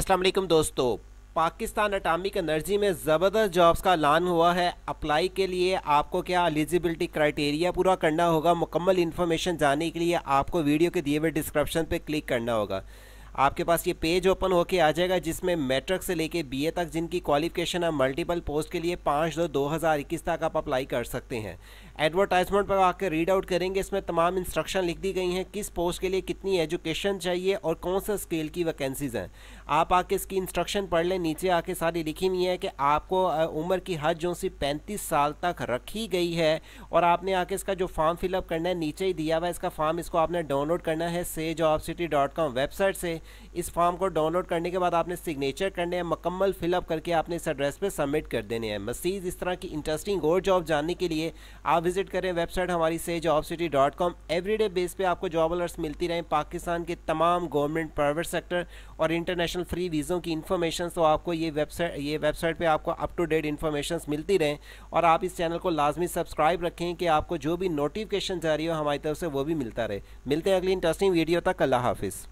अस्सलाम दोस्तों। Pakistan atomic energy में ज़बरदस्त जॉब्स का ऐलान हुआ है। अप्लाई के लिए आपको क्या एलिजिबिलिटी क्राइटेरिया पूरा करना होगा? मुकम्मल इन्फॉर्मेशन जानने के लिए आपको वीडियो के दिए हुए डिस्क्रिप्शन पे क्लिक करना होगा। आपके पास ये पेज ओपन होके आ जाएगा, जिसमें मैट्रिक से लेके बीए तक जिनकी क्वालिफिकेशन है मल्टीपल पोस्ट के लिए पाँच दो दो हज़ार इक्कीस तक आप अप्लाई कर सकते हैं। एडवर्टाइजमेंट पर आकर रीड आउट करेंगे, इसमें तमाम इंस्ट्रक्शन लिख दी गई हैं, किस पोस्ट के लिए कितनी एजुकेशन चाहिए और कौन सा स्केल की वैकेंसीज़ हैं। आप आके इसकी इंस्ट्रक्शन पढ़ लें, नीचे आके सारी लिखी हुई है कि आपको उम्र की हद जो सी पैंतीस साल तक रखी गई है और आपने आके इसका जो फॉर्म फिलअप करना है, नीचे ही दिया हुआ है, इसका फॉर्म इसको आपने डाउनलोड करना है से job city dot com website से। इस फॉर्म को डाउनलोड करने के बाद आपने सिग्नेचर करने हैं, मकम्मल फिलअप करके आपने इस एड्रेस पर सबमिट कर देने हैं। मसीज, इस तरह की इंटरेस्टिंग और जॉब जानने के लिए आप विज़िट करें वेबसाइट हमारी से job city dot com every day base पे आपको जॉब अलर्ट्स मिलती रहें। पाकिस्तान के तमाम गवर्नमेंट प्राइवेट सेक्टर और इंटरनेशनल फ्री वीज़ों की इन्फॉर्मेशन तो आपको ये वेबसाइट ये वेबसाइट पे आपको अप टू डेट इन्फॉर्मेशन मिलती रहें। और आप इस चैनल को लाजमी सब्सक्राइब रखें कि आपको जो भी नोटिफिकेशन जारी हो हमारी तरफ़ से वो भी मिलता रहे। मिलते हैं अगली इंटरेस्टिंग वीडियो तक। अल्लाह हाफिज़।